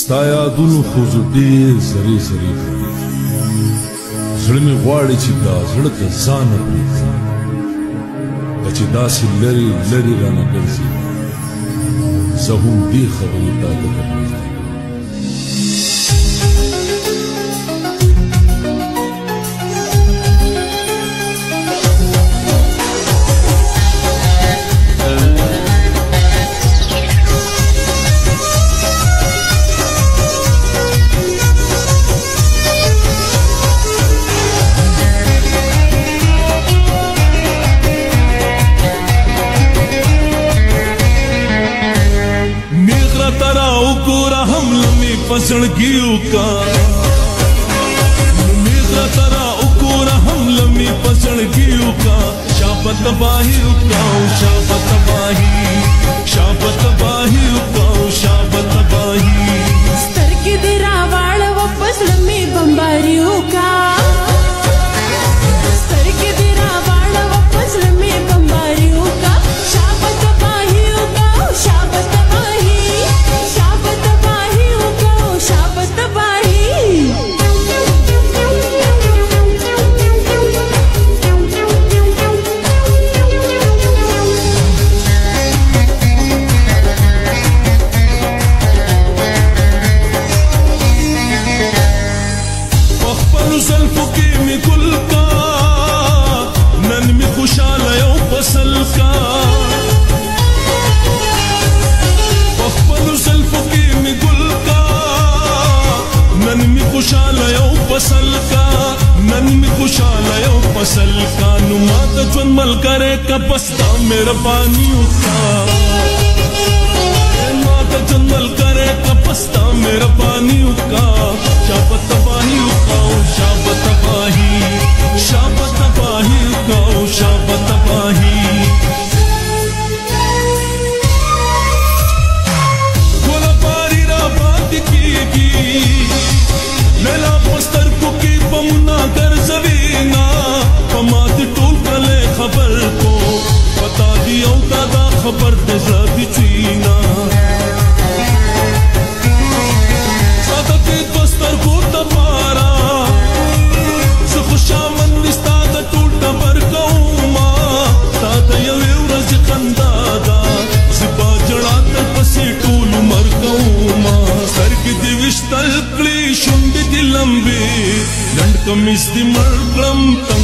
ستا یادونو خو زه ډېر زرې زرې زړه مې غواړي چې دا زړه د ځانه پرېږدم دا چې داسې لرې لرې رانه ګرځي زه هم دې خبرې تا ته پرېږدم गोरा हमलमी फसण गियो का तरा उकोरा हमलमी फसण की का शापत बाही उकाऊ शापत बाही शापत बाही उकाऊ وصل کانو مات جون مل کرے کپستا میرا پانی اختا Yo mis timar plam tam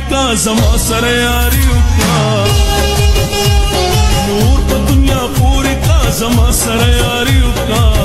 امریکا زما سره یاري وکړه نور په دنیا پورې کا زما سره یاري وکړه